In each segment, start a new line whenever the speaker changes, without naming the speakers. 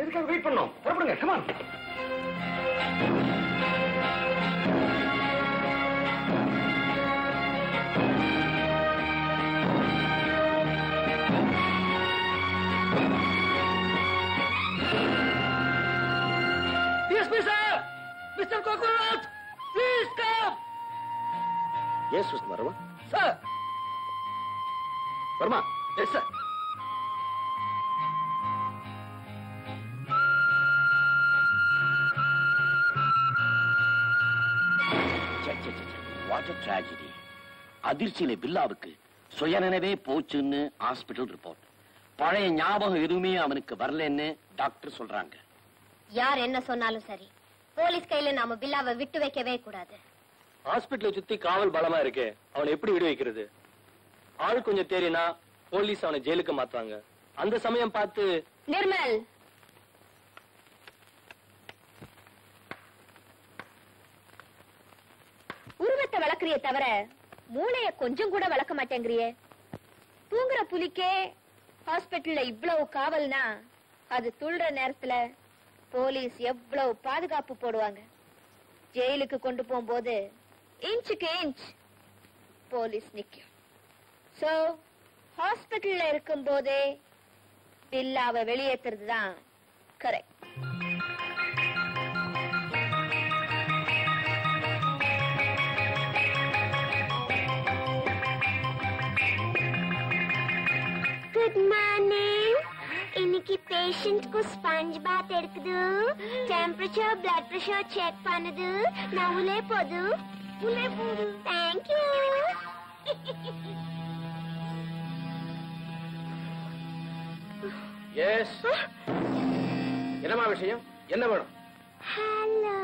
எதுக்காக வெயிட் பண்ணோம் புறப்படுங்க
sir! Mr. Coconut! Please come!
Yes mister Varma
Sir!
Varma
Yes, sir.
What a tragedy. அதிர்ச்சியில பில்லாவுக்கு சுயநினைவே போச்சுன்னு ஹாஸ்பிடல் ரிப்போர்ட் பழைய ஞாபகம் எதுவுமே அவனுக்கு வரலன்னு டாக்டர் சொல்றாங்க.
யார் என்ன சொன்னாலும் சரி போலீஸ் கையில நாம பில்லாவை விட்டு வைக்கவே கூடாது.
ஹாஸ்பிட்டலை சுத்தி காவல் பலமா இருக்கு அவனை எப்படி விடு வைக்கிறது? ஆள் கொஞ்சம் தேறினா போலீஸ் அவனை ஜெயிலுக்கு மாத்துவாங்க. அந்த சமயம் பார்த்து
நிர்மல்! வளர்க்கறியே தவிர மூளைய கொஞ்சம் கூட வளர்க்க மாட்டேங்கிறிய. தூங்குற புலிக்கே ஹாஸ்பிட்டல்ல இவ்வளவு காவல்னா அது துள்ளுற நேரத்துல போலீஸ் எவ்வளவு பாதுகாப்பு போடுவாங்க. ஜெயிலுக்கு கொண்டு போகும்போது இன்ச்சுக்கு இன்ச் போலீஸ் நிக்கும். சோ ஹாஸ்பிட்டல்ல இருக்கும் போதே பில்லாவை வெளியேத்துறது தான் கரெக்ட்
குட் மார்னிங் இன்னைக்கு பேஷண்ட்க்கு ஸ்பஞ்ச் பாத் எடுக்குது டெம்பரேச்சர் பிளட் பிரஷர் செக் பண்ணுது நான் உள்ளே போது உள்ளே போது தேங்க் யூ
எஸ் என்னமா விஷயம் என்ன வேணும்
ஹலோ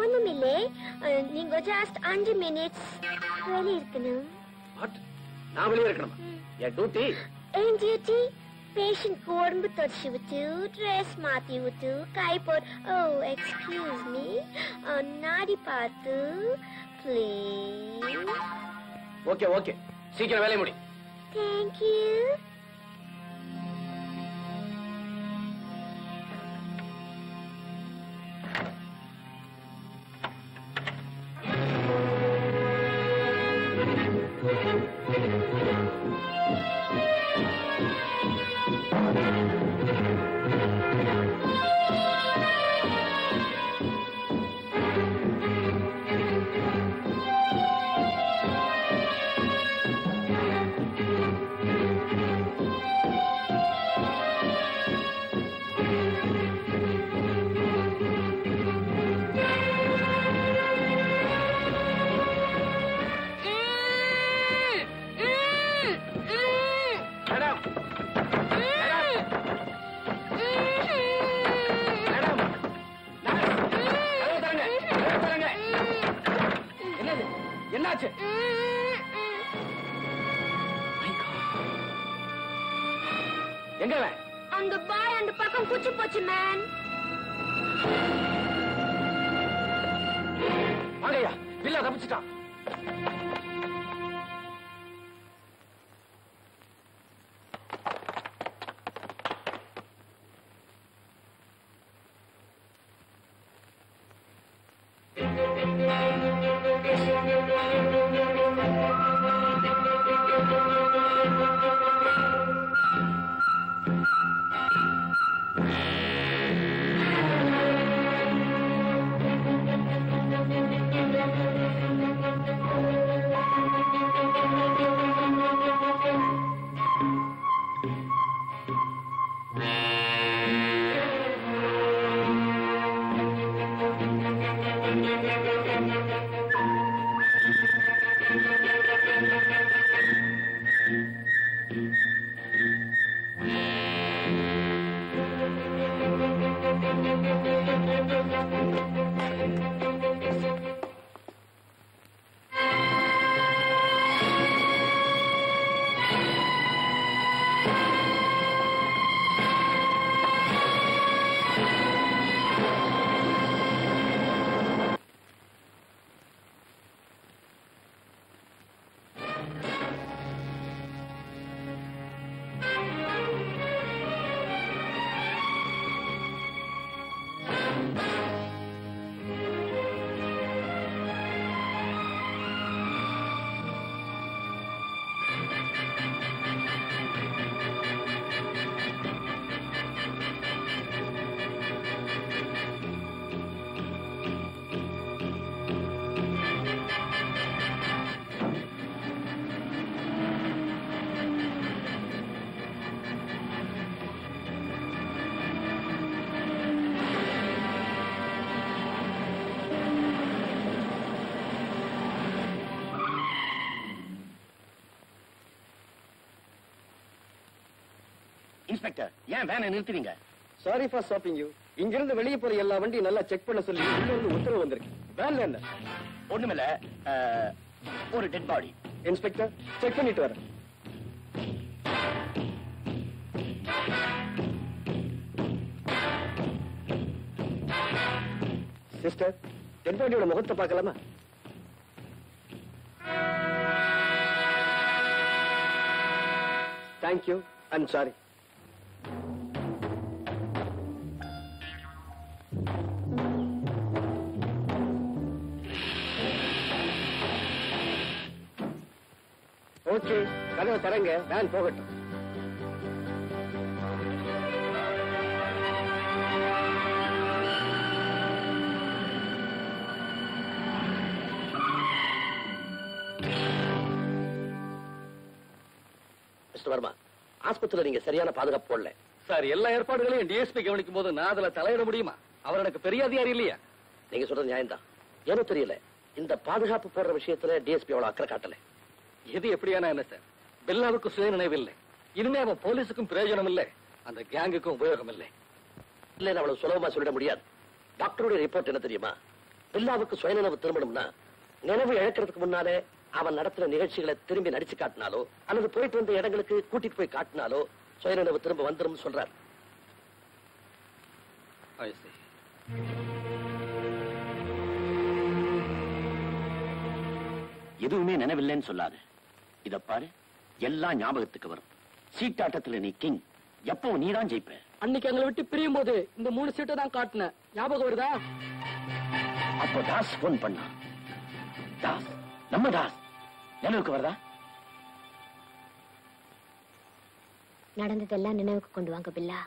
ஒண்ணுமில்லே அஹ், நீங்க ஜஸ்ட் அஞ்சு மினிட்ஸ் வெளியே இருக்கணும்
வாட் நான் வெளியே இருக்கணுமா? என் டியூட்டி
ஏன் டியூட்டி பேஷண்ட் உடம்பு தொடச்சி விட்டு ட்ரெஸ் மாத்தி விட்டு கை போட். ஓ எக்ஸ்கியூஸ் மீ நாடி பார்த்து ப்ளீஸ்
ஓகே ஓகே சீக்கிரம் வேலையை முடி.
தேங்க்யூ
அவன்?
அந்த பாய் அந்த பக்கம் குச்சி போச்சு மேன்
வாங்கய்யா பில்லா தப்பிச்சிட்டான் Yeah.
இன்ஸ்பெக்டர் ஏன் வேனை நிறுத்துறீங்க?
சாரி ஃபார் ஸ்டாப்பிங் யூ இங்கிருந்து வெளியே போற எல்லா வண்டியும் நல்லா செக் பண்ண சொல்லி உள்ள இருந்து உத்தரவு வந்திருக்கு. வேன்ல என்ன?
ஒண்ணுமில்ல ஒரு டெட் பாடி
இன்ஸ்பெக்டர் செக் பண்ணிட்டு வரேன். சிஸ்டர் டெட் பாடியோட முகத்தை பார்க்கலாமா? தேங்க்யூ ஐம் சாரி ஓகே கதவை தரங்க வேன் போகட்டும்.
மிஸ்டர் வர்மா ஆஸ்பத்திரியில நீங்க சரியான பாதுகாப்பு போடல.
சார் எல்லா ஏற்பாடுகளையும் டிஎஸ்பி கவனிக்கும் போது நான் அதுல தலையிட முடியுமா? அவர் எனக்கு பெரிய அதிகாரி இல்லையா?
நீங்க சொல்றது நியாயம்தான். ஏனோ தெரியல இந்த பாதுகாப்பு போடுற விஷயத்துல டிஎஸ்பி அவ்வளவு அக்கறை காட்டல.
எது எப்படியானா என்ன சார்? பில்லாவுக்கு சுய நினைவு இல்லை இனிமே அவன் போலீஸுக்கும் பிரயோஜனம் இல்லை அந்த கேங்குக்கும் உபயோகம் இல்லை
இல்ல அவ்வளவு சுலபமா சொல்லிட முடியாது. டாக்டருடைய ரிப்போர்ட் என்ன தெரியுமா? பில்லாவுக்கு சுயநினைவு திரும்பணும்னா நினைவு இழக்கிறதுக்கு முன்னாலே அவன் நடத்துற நிகழ்ச்சிகளை திரும்பி நடிச்சு காட்டினாலோ அல்லது போயிட்டு வந்த இடங்களுக்கு கூட்டிட்டு போய் காட்டினாலோ சுயநினைவு திரும்ப வந்துரும் சொல்றார். எதுவுமே நினைவில்லைன்னு சொல்லாத. இத பாரு எல்லாம் ஞாபகத்துக்கு வரும். சீட்டாட்டத்துல நீ கிங் எப்போ நீதான் ஜெயிப்ப.
அன்னைக்கு எங்களை விட்டு பிரியும் போது இந்த மூணு சீட்டை தான் காட்டினேன். ஞாபகம் வருதா?
அப்போ தாஸ் போன் பண்ணா. தாஸ் நம்ம தாஸ் நினைவுக்கு வருதா?
நடந்ததெல்லாம் நினைவுக்கு கொண்டு வாங்க Billa.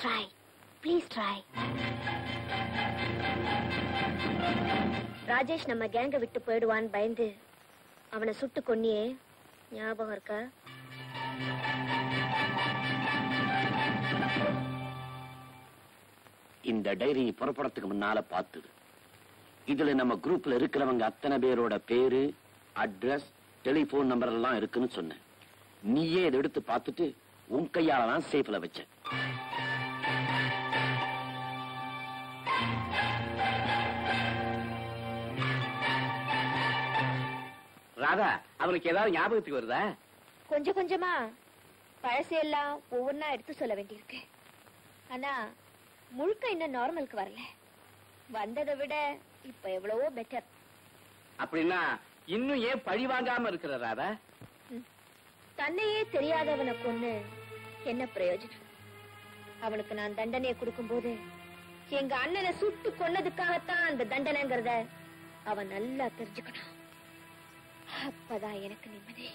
Try please try Rajesh நம்ம கேங்க விட்டு போயிடுவான்னு பயந்து அவனை சுட்டு கொன்னியே. ஞாபகம் இருக்கா?
இந்த டைரி புறப்படத்துக்கு முன்னால பார்த்தது. இதுல நம்ம குரூப்ல இருக்கிறவங்க அத்தனை பேரோட பேரு அட்ரஸ் டெலிபோன் நம்பர் எல்லாம் இருக்குன்னு சொன்னேன். நீயே இதை எடுத்து பார்த்துட்டு உன் கையால தான் சேஃப்ல வச்ச.
ராதா அவனுக்கு ஏதாவது ஞாபகத்துக்கு வருதா?
கொஞ்சம் கொஞ்சமா பழசு எல்லாம் ஒவ்வொன்னா எடுத்து சொல்ல வேண்டியிருக்கு. ஆனா முழுக்க இன்னும் நார்மலுக்கு வரல. வந்ததை விட இப்ப எவ்வளவோ பெட்டர்
அப்படின்னா இன்னும் ஏன் பழி வாங்காம இருக்கிற ராதா?
தன்னையே தெரியாதவனை கொன்னு என்ன பிரயோஜனம்? அவனுக்கு நான் தண்டனையை கொடுக்கும்போது எங்க அண்ணனை சுட்டு கொன்னதுக்காகத்தான் அந்த தண்டனைங்கிறத அவன் நல்லா தெரிஞ்சுக்கணும். அப்பதான் எனக்கு நிம்மதி.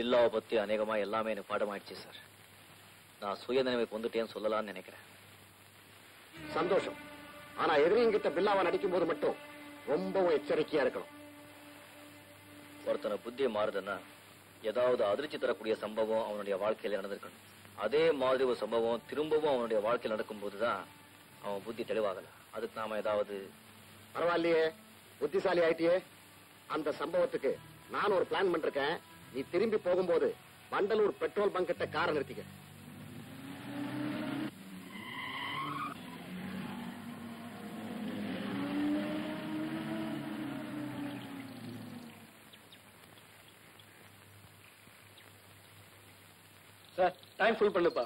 பில்லாவை பத்தி அநேகமா எல்லாமே எனக்கு பாடமாயிடுச்சு சார். நான் சுய நினைவுக்கு வந்துட்டேன்னு சொல்லலாம்னு நினைக்கிறேன்.
சந்தோஷம். ஆனா எதிரிங்கிட்ட பில்லாவா நடிக்கும் போது மட்டும் ரொம்பவும் எச்சரிக்கையா இருக்கணும்.
ஒருத்தனை புத்தி மாறுதுன்னா ஏதாவது அதிர்ச்சி தரக்கூடிய சம்பவம் அவனுடைய வாழ்க்கையில நடந்திருக்கணும். அதே மாதிரி ஒரு சம்பவம் திரும்பவும் அவனுடைய வாழ்க்கையில் நடக்கும்போதுதான் அவன் புத்தி தெளிவாகல அதுக்கு நாம ஏதாவது
பரவாயில்லையே. புத்திசாலி ஆயிட்டியே. அந்த சம்பவத்துக்கு நான் ஒரு பிளான் பண்ணிருக்கேன். நீ திரும்பி போகும்போது வண்டலூர் பெட்ரோல் பங்க் கிட்ட காரை நிறுத்திக்க.
சார் டைம் ஃபுல் பண்ணுப்பா.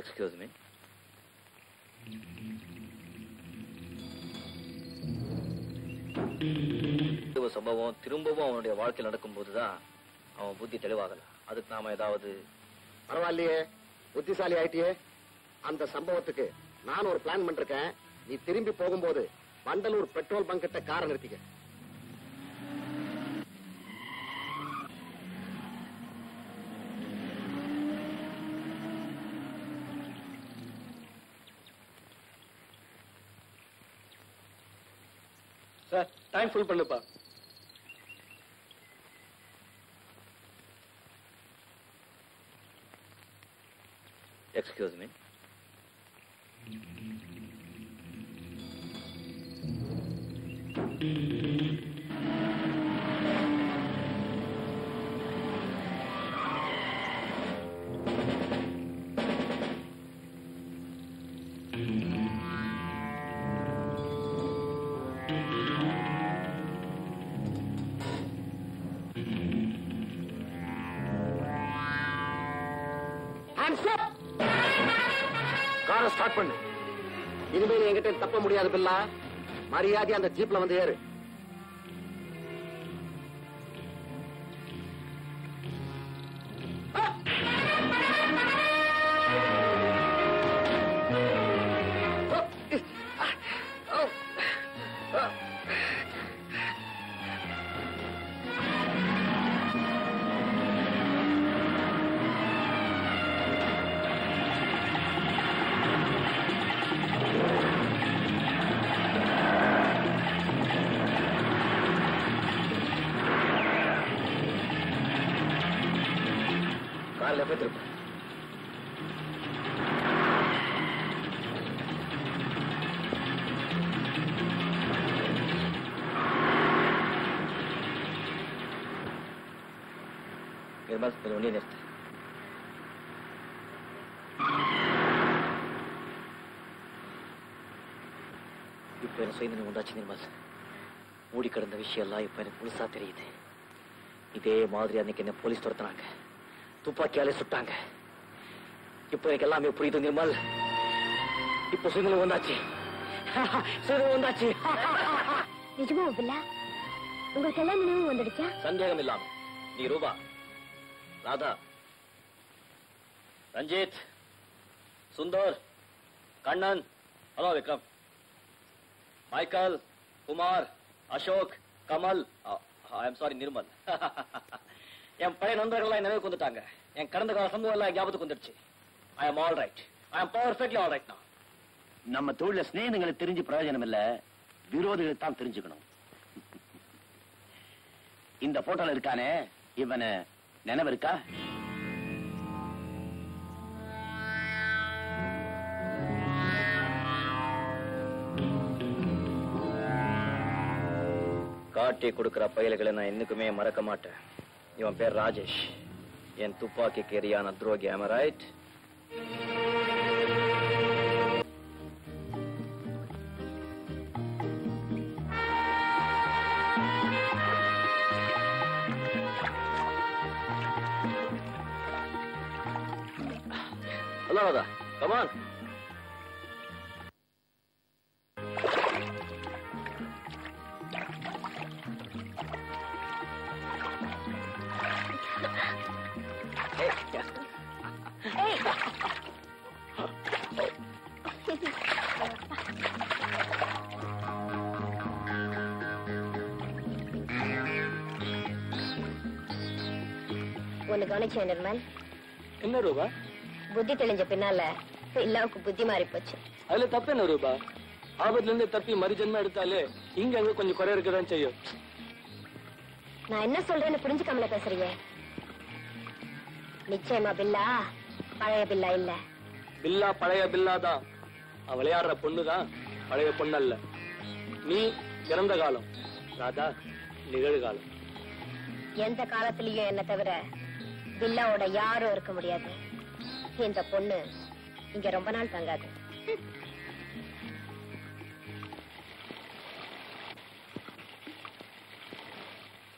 எக்ஸ்கியூஸ் மீ சம்பவம் திரும்பவும் அவனுடைய வாழ்க்கையில் நடக்கும்போதுதான் அவன் புத்தி தெளிவாகல. அதுக்கு நாம ஏதாவது
பரவாயில்லையே புத்திசாலி ஆயிட்டியே. அந்த சம்பவத்துக்கு நான் ஒரு பிளான் பண்ணிருக்கேன். நீ திரும்பி போகும்போது வண்டலூர் பெட்ரோல் பங்க் கிட்ட காரை நிறுத்திக்க.
டைம் ஃபுல் பண்ணுப்பா.
எக்ஸ்கியூஸ் மீ
காரை ஸ்டார்ட் பண்ணு. இனிமேல் என்கிட்ட தப்ப முடியாது பில்லா. மரியாதை அந்த ஜீப்ல வந்து ஏறு.
நிர்மல் இந்த வண்டியை நிறுத்து இப்ப என்ன செய்து உண்டாச்சு நிர்மல்? மூடி கிடந்த விஷயம் எல்லாம் இப்ப எனக்கு முழுசா தெரியுது. இதே மாதிரி அன்னைக்கு என்ன போலீஸ் துரத்துனாங்க. துப்பாக்கியாலே சுட்டாங்க. இப்போ எனக்கு எல்லாமே புரியுது நிர்மல். இப்போ சுயநிலை வந்தாச்சு. சுயநிலை வந்தாச்சு.
நிஜமா உங்களுக்கு எல்லாம் நினைவு வந்துடுச்சா?
சந்தேகம் இல்லாம. நீ Rupa. Radha. Ranjith. Sundar. Kannan. Hello Vikram. Michael. Kumar. Ashok. Kamal. I am sorry Nirmal. என் பழைய நண்பர்கள் எல்லாம் நினைவுக்கு வந்துட்டாங்க. என் கடந்த கால சம்பவம் எல்லாம் ஞாபகத்துக்கு வந்துடுச்சு. I am all right I am perfectly all right நான்
நம்ம தொழில ஸ்நேகங்களுக்கு தெரிஞ்சு பிரயோஜனம் இல்ல. விரோதிகளை தான் தெரிஞ்சுக்கணும். இந்த போட்டோல இருக்கானே இவனை. நினைவு இருக்கா?
காட்டி கொடுக்கிற பயல்களை நான் என்னைக்குமே மறக்க மாட்டேன். இவன் பேர் ராஜேஷ். என் துப்பாக்கி கேரியான துரோகி am Come on. Hey! Hey! Hey! Hey! Hey! Hey!
Hey! Hey! Hey!
Hey! Hey! Hey! Hey! Hey!
புத்தி தெளிஞ்ச பின்னால பில்லாவுக்கு புத்தி மாறி போச்சு.
அதுல தப்பு என்ன ரூபா? ஆபத்துல இருந்து தப்பி மறுஜன்மம் எடுத்தாலே இங்க அங்க கொஞ்சம் குறை இருக்கதான் செய்யும்.
நான் என்ன சொல்றேன்னு புரிஞ்சுக்காமல பேசுறீங்க? நிச்சயமா பில்லா பழைய பில்லா இல்ல.
பில்லா பழைய பில்லா தான். விளையாடுற பொண்ணுதான் பழைய பொண்ணு அல்ல நீ இறந்த காலம். ராதா நிகழ்காலம்.
எந்த காலத்திலயும் என்ன தவிர பில்லாவோட யாரும் இருக்க முடியாது. இந்த பொண்ணு இங்க ரொம்ப நாள் தங்காது.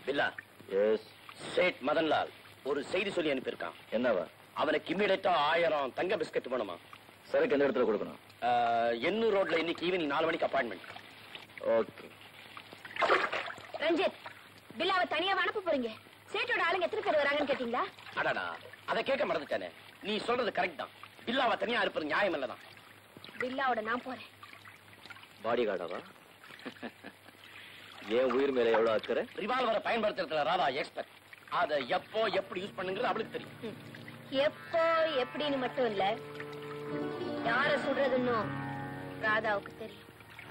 பில்லா.
எஸ்
சேட் மதன்லால் ஒரு செய்தி சொல்லி அனுப்பியிருக்கான்.
என்னவா?
அவனுக்கு இம்மிடியா ஆயிரம் தங்க பிஸ்கட் வேணுமா?
சரக்கு எந்த இடத்துல கொடுக்கணும்?
ஆஹ், எண்ணூர் ரோட்ல இன்னைக்கு ஈவினிங் நாலு மணிக்கு அப்பாயின்மெண்ட்
ஓகே.
ரஞ்சித் பில்லாவை தனியா அனுப்ப போறீங்க.
சேட்டோட ஆளுங்க எத்தனை பேர் வராங்கன்னு கேட்டீங்களா?
அடாடா அதை கேட்க மறந்துட்டானே. நீ சொல்றது கரெக்ட் தான். பில்லாவை தனியா இருப்பது நியாயம் இல்லதான்
பில்லாவோட நான் போறேன்.
பாடி கார்டாவா ஏன் உயிர் மேல எவ்வளவு அக்கறை?
ரிவால்வரை பயன்படுத்துறதுல ராதா எக்ஸ்பர்ட் அதை எப்போ எப்படி யூஸ் பண்ணுங்கிறது அவளுக்கு தெரியும்.
எப்போ எப்படின்னு மட்டும் இல்ல. யார சுடுறதுன்னு ராதாவுக்கு தெரியும்.